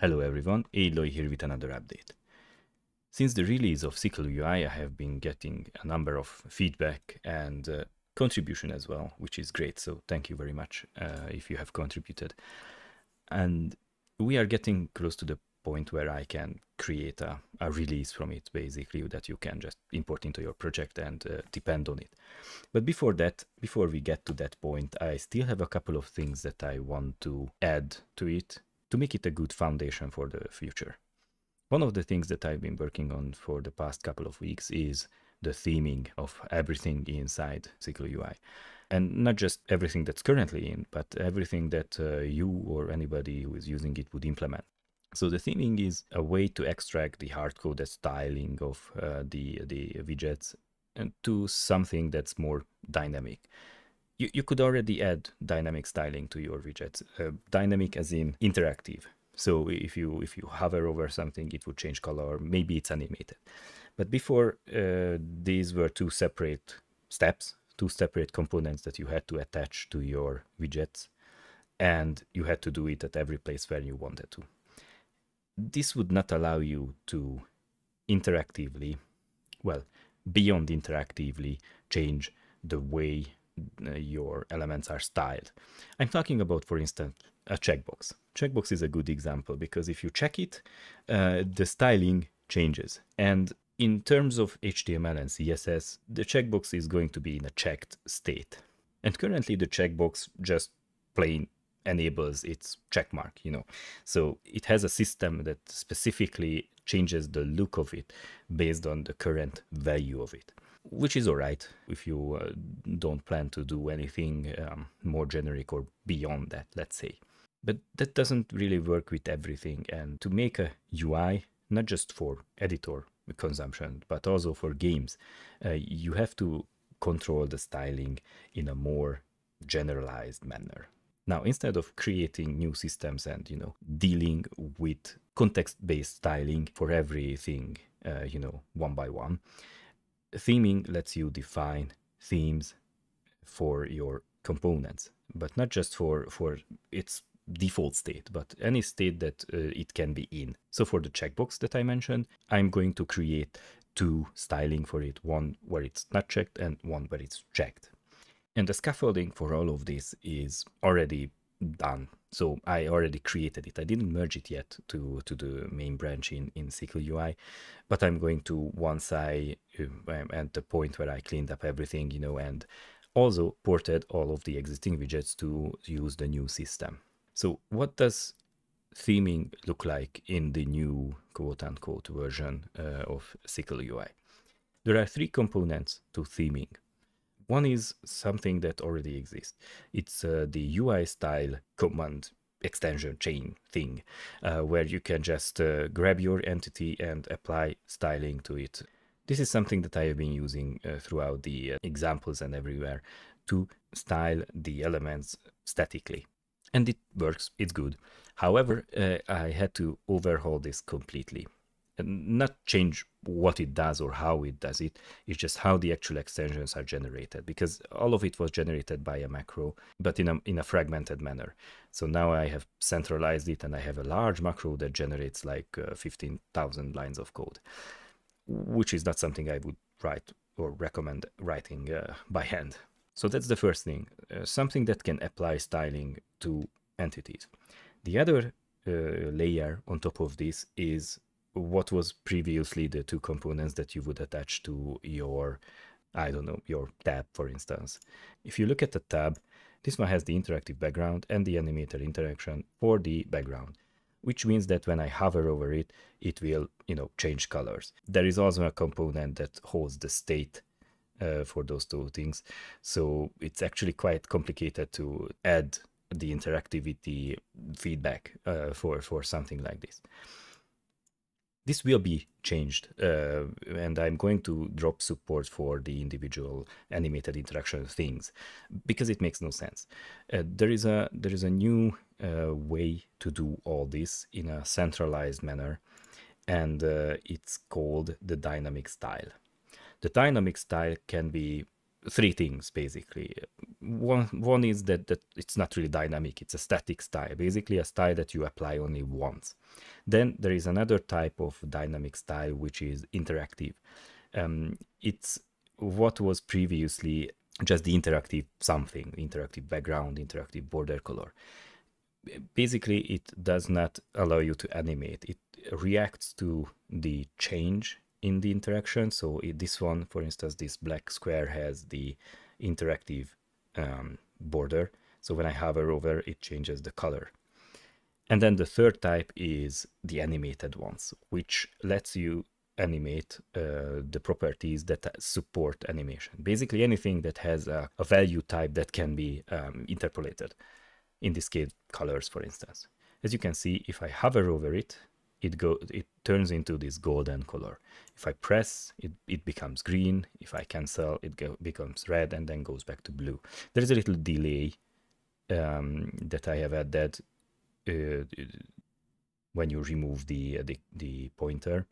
Hello everyone, Aloy here with another update. Since the release of Sickle UI, I have been getting a number of feedback and uh, contribution as well, which is great. So thank you very much uh, if you have contributed. And we are getting close to the point where I can create a, a release from it, basically, that you can just import into your project and uh, depend on it. But before that, before we get to that point, I still have a couple of things that I want to add to it to make it a good foundation for the future. One of the things that I've been working on for the past couple of weeks is the theming of everything inside Sickle UI. And not just everything that's currently in, but everything that uh, you or anybody who is using it would implement. So the theming is a way to extract the hard-coded styling of uh, the, the widgets to something that's more dynamic you, you could already add dynamic styling to your widgets. Uh, dynamic as in interactive. So if you if you hover over something, it would change color. Maybe it's animated. But before, uh, these were two separate steps, two separate components that you had to attach to your widgets, and you had to do it at every place where you wanted to. This would not allow you to interactively, well, beyond interactively, change the way your elements are styled. I'm talking about, for instance, a checkbox. Checkbox is a good example because if you check it, uh, the styling changes. And in terms of HTML and CSS, the checkbox is going to be in a checked state. And currently the checkbox just plain enables its checkmark, you know. So it has a system that specifically changes the look of it based on the current value of it which is all right if you uh, don't plan to do anything um, more generic or beyond that, let's say. But that doesn't really work with everything. And to make a UI, not just for editor consumption, but also for games, uh, you have to control the styling in a more generalized manner. Now, instead of creating new systems and, you know, dealing with context-based styling for everything, uh, you know, one by one, theming lets you define themes for your components, but not just for, for its default state, but any state that uh, it can be in. So for the checkbox that I mentioned, I'm going to create two styling for it, one where it's not checked and one where it's checked. And the scaffolding for all of this is already done. So I already created it. I didn't merge it yet to, to the main branch in, in Sickle UI, but I'm going to once I am um, at the point where I cleaned up everything, you know, and also ported all of the existing widgets to use the new system. So what does theming look like in the new quote unquote version uh, of Sickle UI? There are three components to theming. One is something that already exists. It's uh, the UI style command extension chain thing, uh, where you can just uh, grab your entity and apply styling to it. This is something that I have been using uh, throughout the uh, examples and everywhere to style the elements statically. And it works, it's good. However, uh, I had to overhaul this completely not change what it does or how it does it. It's just how the actual extensions are generated because all of it was generated by a macro, but in a, in a fragmented manner. So now I have centralized it and I have a large macro that generates like uh, 15,000 lines of code, which is not something I would write or recommend writing uh, by hand. So that's the first thing, uh, something that can apply styling to entities. The other uh, layer on top of this is what was previously the two components that you would attach to your, I don't know, your tab, for instance. If you look at the tab, this one has the interactive background and the animator interaction for the background, which means that when I hover over it, it will, you know, change colors. There is also a component that holds the state uh, for those two things. So it's actually quite complicated to add the interactivity feedback uh, for, for something like this this will be changed uh, and i'm going to drop support for the individual animated interaction things because it makes no sense. Uh, there is a there is a new uh, way to do all this in a centralized manner and uh, it's called the dynamic style. The dynamic style can be three things basically. One one is that that it's not really dynamic; it's a static style, basically a style that you apply only once. Then there is another type of dynamic style which is interactive. Um, it's what was previously just the interactive something, interactive background, interactive border color. Basically, it does not allow you to animate. It reacts to the change in the interaction. So this one, for instance, this black square has the interactive um, border. So when I hover over, it changes the color. And then the third type is the animated ones, which lets you animate uh, the properties that support animation. Basically anything that has a, a value type that can be um, interpolated. In this case, colors, for instance. As you can see, if I hover over it, it go it turns into this golden color. If I press, it, it becomes green. If I cancel, it go, becomes red and then goes back to blue. There is a little delay um, that I have added uh, when you remove the, uh, the, the pointer.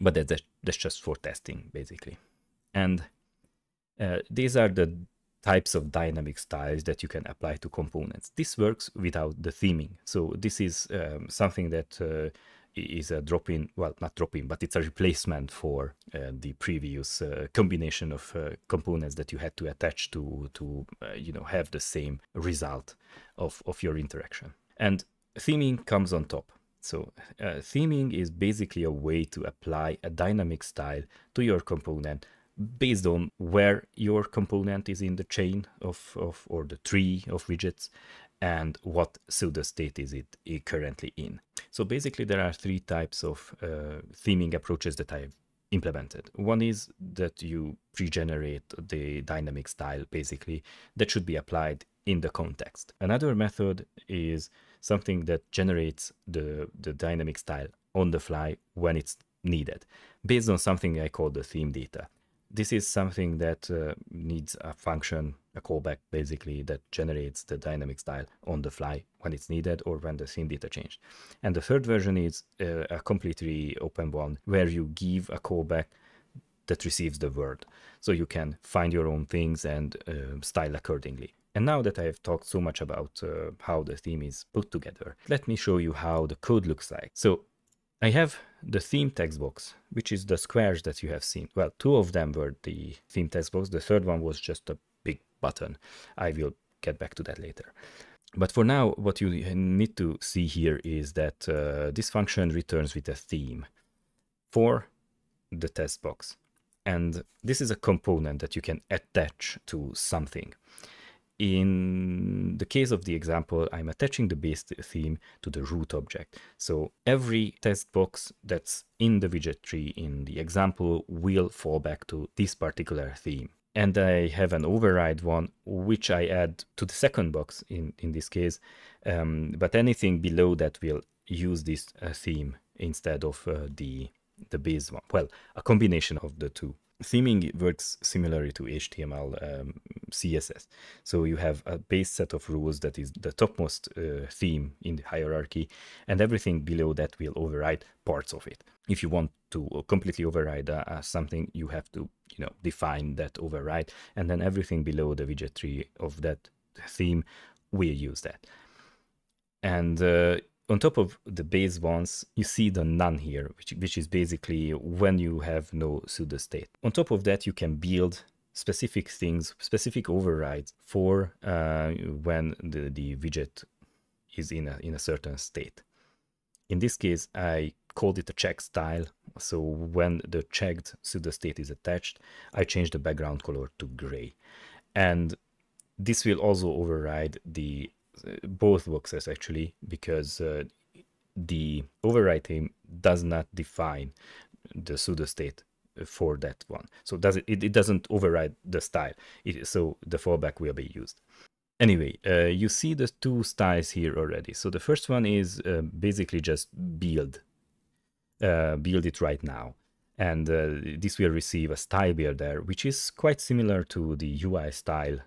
But that's, that's just for testing, basically. And uh, these are the types of dynamic styles that you can apply to components. This works without the theming. So this is um, something that uh, is a drop-in, well, not drop-in, but it's a replacement for uh, the previous uh, combination of uh, components that you had to attach to, to uh, you know, have the same result of, of your interaction. And theming comes on top. So uh, theming is basically a way to apply a dynamic style to your component based on where your component is in the chain of, of or the tree of widgets and what pseudo state is it currently in. So basically there are three types of uh, theming approaches that I've implemented. One is that you regenerate the dynamic style basically that should be applied in the context. Another method is something that generates the, the dynamic style on the fly when it's needed based on something I call the theme data this is something that uh, needs a function, a callback basically, that generates the dynamic style on the fly when it's needed or when the theme data changed. And the third version is uh, a completely open one where you give a callback that receives the word. So you can find your own things and uh, style accordingly. And now that I have talked so much about uh, how the theme is put together, let me show you how the code looks like. So I have the theme text box, which is the squares that you have seen. Well, two of them were the theme text box. The third one was just a big button. I will get back to that later. But for now, what you need to see here is that uh, this function returns with a theme for the text box. And this is a component that you can attach to something. In the case of the example, I'm attaching the base theme to the root object. So every text box that's in the widget tree in the example will fall back to this particular theme. And I have an override one, which I add to the second box in, in this case. Um, but anything below that will use this uh, theme instead of uh, the, the base one. Well, a combination of the two theming works similarly to HTML um, CSS. So you have a base set of rules that is the topmost uh, theme in the hierarchy, and everything below that will override parts of it. If you want to completely override uh, uh, something, you have to you know define that override, and then everything below the widget tree of that theme will use that. And uh, on top of the base ones, you see the none here, which, which is basically when you have no pseudo state. On top of that, you can build specific things, specific overrides for uh, when the, the widget is in a, in a certain state. In this case, I called it a check style. So when the checked pseudo state is attached, I change the background color to gray. And this will also override the both boxes actually because uh, the theme does not define the pseudo state for that one. So does it, it, it doesn't override the style. It, so the fallback will be used. Anyway uh, you see the two styles here already. So the first one is uh, basically just build uh, build it right now. And uh, this will receive a style builder which is quite similar to the ui style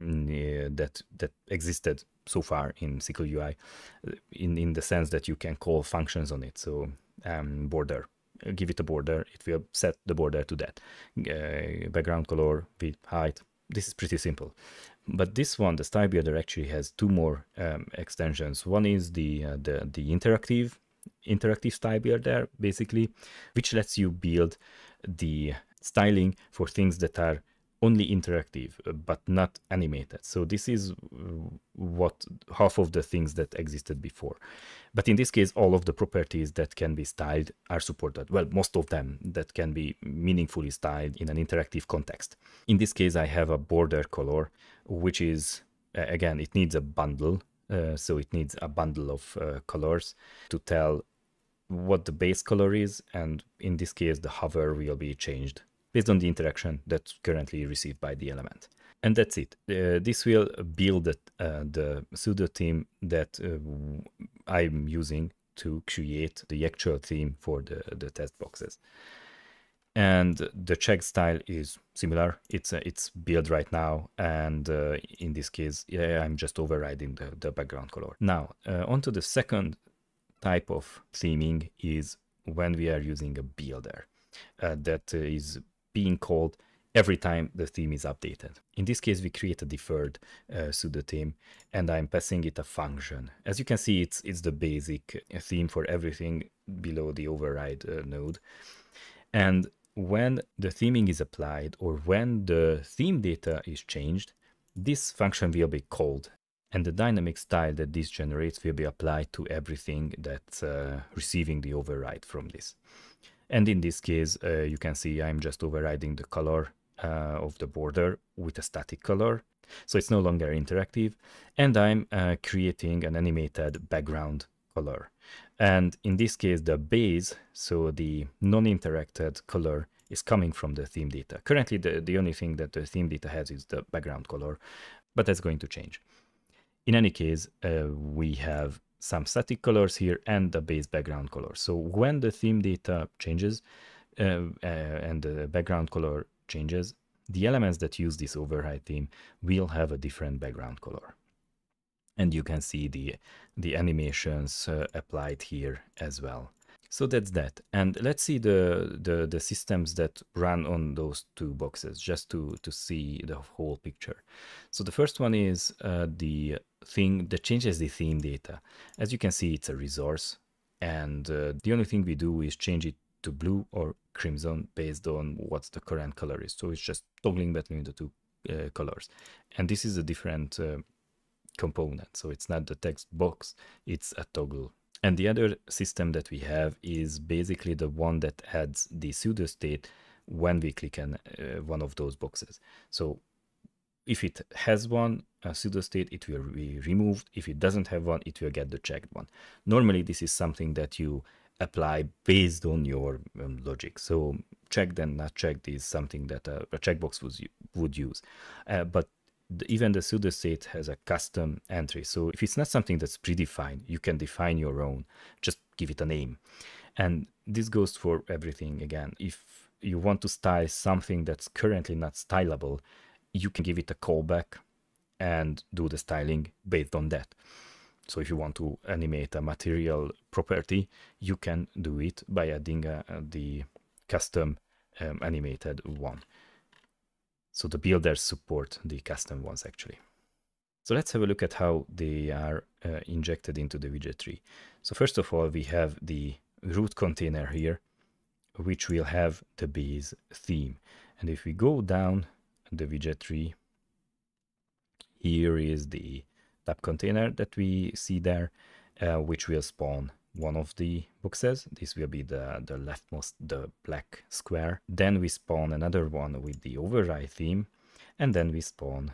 mm, that that existed so far in Sickle UI, in, in the sense that you can call functions on it. So um, border give it a border, it will set the border to that. Uh, background color, width, height. This is pretty simple. But this one, the style builder actually has two more um, extensions. One is the, uh, the, the interactive interactive style builder basically, which lets you build the styling for things that are only interactive uh, but not animated. So this is uh, what half of the things that existed before. But in this case all of the properties that can be styled are supported. Well most of them that can be meaningfully styled in an interactive context. In this case i have a border color which is again it needs a bundle uh, so it needs a bundle of uh, colors to tell what the base color is and in this case the hover will be changed based on the interaction that's currently received by the element. And that's it. Uh, this will build uh, the pseudo theme that uh, I'm using to create the actual theme for the, the test boxes. And the check style is similar. It's uh, it's built right now, and uh, in this case, yeah, I'm just overriding the, the background color. Now, uh, onto the second type of theming is when we are using a builder that is being called every time the theme is updated. In this case, we create a deferred uh, pseudo theme and I'm passing it a function. As you can see, it's, it's the basic uh, theme for everything below the override uh, node. And when the theming is applied or when the theme data is changed, this function will be called and the dynamic style that this generates will be applied to everything that's uh, receiving the override from this. And in this case, uh, you can see I'm just overriding the color uh, of the border with a static color. So it's no longer interactive. And I'm uh, creating an animated background color. And in this case, the base, so the non-interacted color is coming from the theme data. Currently, the, the only thing that the theme data has is the background color, but that's going to change. In any case, uh, we have some static colors here and the base background color. So when the theme data changes uh, uh, and the background color changes, the elements that use this override theme will have a different background color. And you can see the, the animations uh, applied here as well. So that's that. And let's see the, the, the systems that run on those two boxes just to, to see the whole picture. So the first one is uh, the thing that changes the theme data. As you can see, it's a resource. And uh, the only thing we do is change it to blue or crimson based on what the current color is. So it's just toggling between the two uh, colors. And this is a different uh, component. So it's not the text box, it's a toggle and the other system that we have is basically the one that adds the pseudo state when we click on uh, one of those boxes. So if it has one a pseudo state, it will be removed. If it doesn't have one, it will get the checked one. Normally, this is something that you apply based on your um, logic. So checked and not checked is something that a, a checkbox was, would use. Uh, but even the pseudo state has a custom entry. So if it's not something that's predefined, you can define your own, just give it a name. And this goes for everything again. If you want to style something that's currently not stylable, you can give it a callback and do the styling based on that. So if you want to animate a material property, you can do it by adding uh, the custom um, animated one. So the builders support the custom ones actually. So let's have a look at how they are uh, injected into the widget tree. So first of all, we have the root container here, which will have the base theme. And if we go down the widget tree, here is the tab container that we see there, uh, which will spawn one of the boxes. This will be the, the leftmost, the black square. Then we spawn another one with the override theme, and then we spawn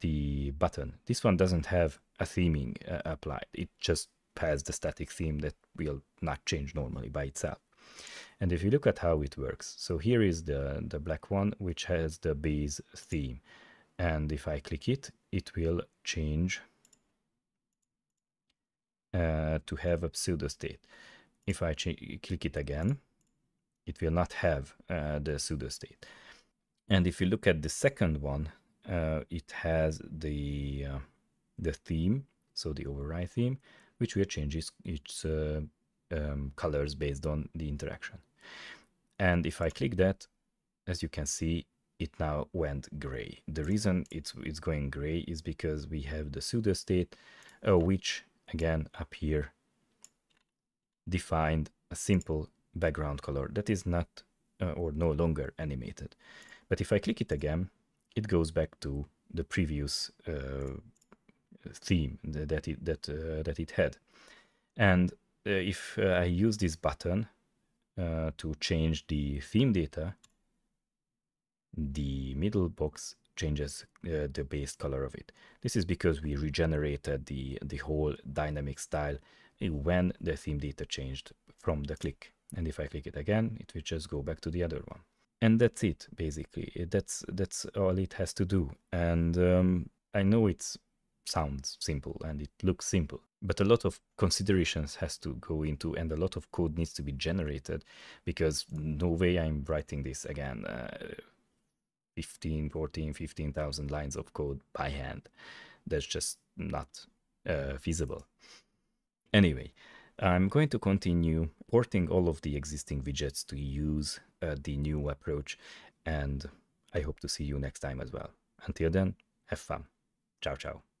the button. This one doesn't have a theming uh, applied. It just has the static theme that will not change normally by itself. And if you look at how it works, so here is the, the black one, which has the base theme. And if I click it, it will change uh, to have a pseudo state. If I click it again, it will not have uh, the pseudo state. And if you look at the second one, uh, it has the uh, the theme, so the override theme, which will change its, its uh, um, colors based on the interaction. And if I click that, as you can see, it now went gray. The reason it's, it's going gray is because we have the pseudo state, uh, which again up here defined a simple background color that is not uh, or no longer animated. But if I click it again, it goes back to the previous uh, theme that it, that, uh, that it had. And if uh, I use this button uh, to change the theme data, the middle box changes uh, the base color of it. This is because we regenerated the, the whole dynamic style when the theme data changed from the click. And if I click it again, it will just go back to the other one. And that's it, basically. That's that's all it has to do. And um, I know it sounds simple and it looks simple, but a lot of considerations has to go into and a lot of code needs to be generated because no way I'm writing this again. Uh, 15, 14, 15,000 lines of code by hand. That's just not uh, feasible. Anyway, I'm going to continue porting all of the existing widgets to use uh, the new approach and I hope to see you next time as well. Until then, have fun. Ciao, ciao.